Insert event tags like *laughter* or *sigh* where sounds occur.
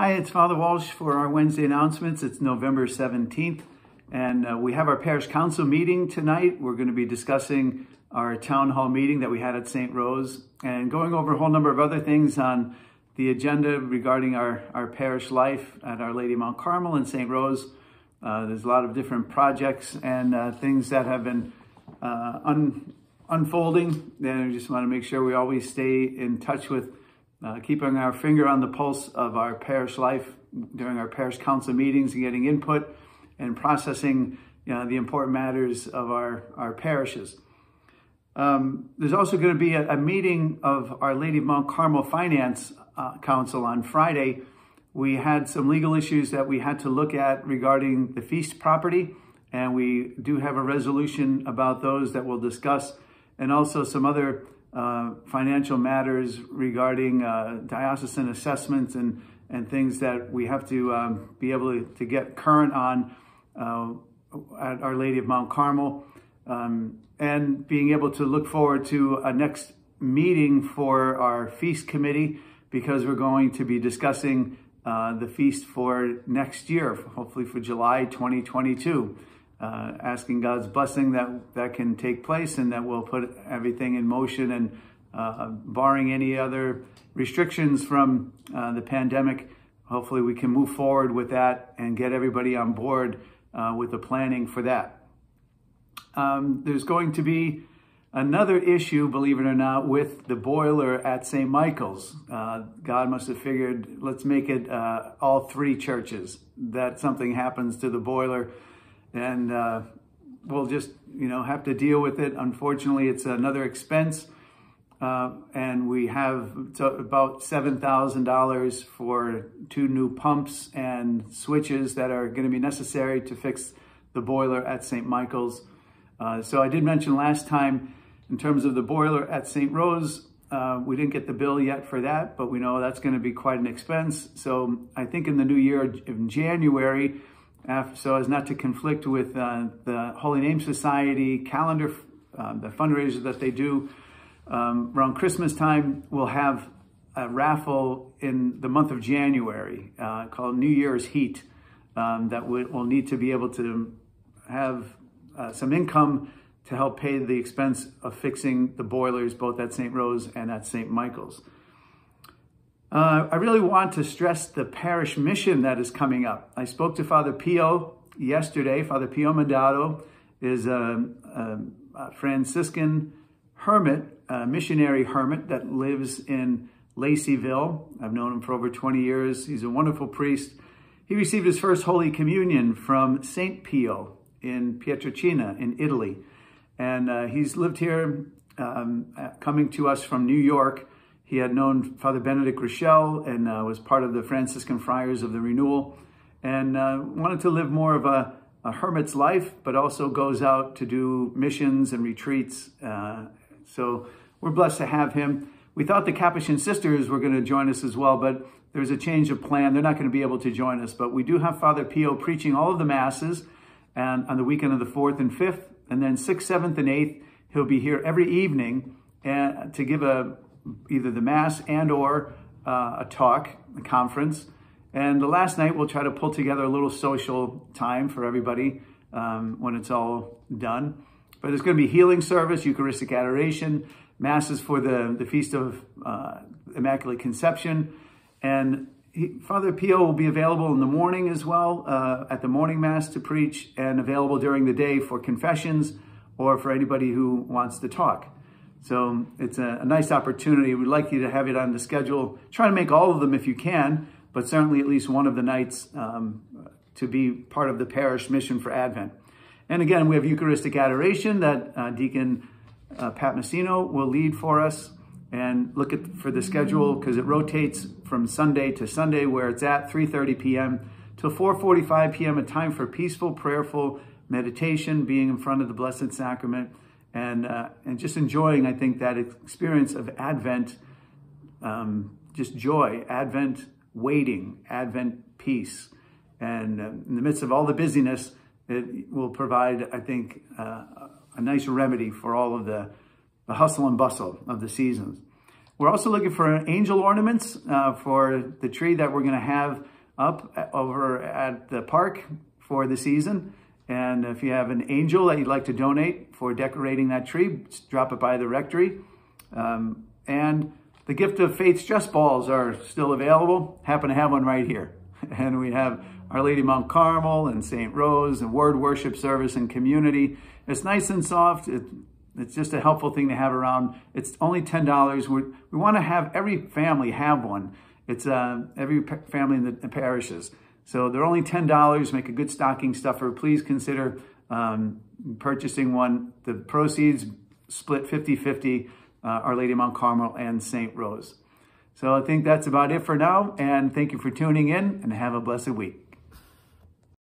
Hi, it's Father Walsh for our Wednesday announcements. It's November 17th, and uh, we have our parish council meeting tonight. We're going to be discussing our town hall meeting that we had at St. Rose and going over a whole number of other things on the agenda regarding our, our parish life at Our Lady Mount Carmel and St. Rose. Uh, there's a lot of different projects and uh, things that have been uh, un unfolding. And we just want to make sure we always stay in touch with uh, keeping our finger on the pulse of our parish life during our parish council meetings and getting input and processing you know, the important matters of our, our parishes. Um, there's also going to be a, a, meeting of Our Lady of Mount Carmel Finance uh, Council on Friday. We had some legal issues that we had to look at regarding the feast property, and we do have a resolution about those that we'll discuss, and also some other uh, financial matters regarding uh, diocesan assessments and, and things that we have to um, be able to, to, get current on uh, at Our Lady of Mount Carmel. Um, and being able to look forward to a next meeting for our feast committee because we're going to be discussing uh, the feast for next year, hopefully for July 2022 uh, asking God's blessing that that can take place and that will put everything in motion and uh, barring any other restrictions from uh, the pandemic, hopefully we can move forward with that and get everybody on board uh, with the planning for that. Um, there's going to be another issue, believe it or not, with the boiler at St. Michael's. Uh, God must have figured, let's make it uh, all three churches, that something happens to the boiler and uh, we'll just you know have to deal with it. Unfortunately, it's another expense, uh, and we have about seven thousand dollars for two new pumps and switches that are going to be necessary to fix the boiler at St. Michael's. Uh, so I did mention last time in terms of the boiler at St. Rose. Uh, we didn't get the bill yet for that, but we know that's going to be quite an expense. So I think in the new year, in January, so as not to conflict with uh, the Holy Name Society calendar, uh, the fundraiser that they do um, around Christmas time. We'll have a raffle in the month of January uh, called New Year's Heat um, that we, will need to be able to have uh, some income to help pay the expense of fixing the boilers both at St. Rose and at St. Michael's. Uh, I really want to stress the parish mission that is coming up. I spoke to Father Pio yesterday. Father Pio Mandado is a, a, a Franciscan hermit, a missionary hermit that lives in Laceyville. I've known him for over 20 years. He's a wonderful priest. He received his first Holy Communion from St. Pio in Pietrelcina in Italy. And uh, he's lived here, um, coming to us from New York he had known Father Benedict Groeschel and uh, was part of the Franciscan Friars of the Renewal and uh, wanted to live more of a, a, hermit's life, but also goes out to do missions and retreats. Uh, so we're blessed to have him. We thought the Capuchin sisters were going to join us as well, but there's a change of plan. They're not going to be able to join us, but we do have Father Pio preaching all of the masses and on the weekend of the 4th and 5th, and then 6th, 7th, and 8th, he'll be here every evening and to give a either the mass and or uh, a talk, a conference. And the last night, we'll try to pull together a little social time for everybody um, when it's all done. But there's going to be healing service, Eucharistic adoration, masses for the, the Feast of uh, Immaculate Conception. And he, Father Pio will be available in the morning as well, uh, at the morning Mass to preach, and available during the day for confessions or for anybody who wants to talk. So it's a, a, nice opportunity. We'd like you to have it on the schedule. Try to make all of them if you can, but certainly at least one of the nights um, to be part of the parish mission for Advent. And again, we have Eucharistic adoration that uh, Deacon uh, Pat Messino will lead for us. And look at for the schedule because it rotates from Sunday to Sunday where it's at 3.30 p.m. till 4.45 p.m. a time for peaceful, prayerful meditation, being in front of the Blessed Sacrament and uh, and just enjoying, I think, that experience of Advent, um, just joy, Advent waiting, Advent peace, and uh, in the midst of all the busyness, it will provide, I think, uh, a nice remedy for all of the, the hustle and bustle of the seasons. We're also looking for angel ornaments uh, for the tree that we're going to have up over at the park for the season. And if you have an angel that you'd like to donate for decorating that tree, drop it by the rectory. Um, and the Gift of Faith stress balls are still available. Happen to have one right here. *laughs* And we have Our Lady Mount Carmel and St. Rose and word worship service and community. It's nice and soft. It, it's just a helpful thing to have around. It's only $10. We're, we want to have every family have one. It's uh, every family in the parishes. So they're only $10, make a good stocking stuffer. Please consider um, purchasing one. The proceeds split 50-50, uh, Our Lady Mount Carmel and St. Rose. So I think that's about it for now. And thank you for tuning in and have a blessed week.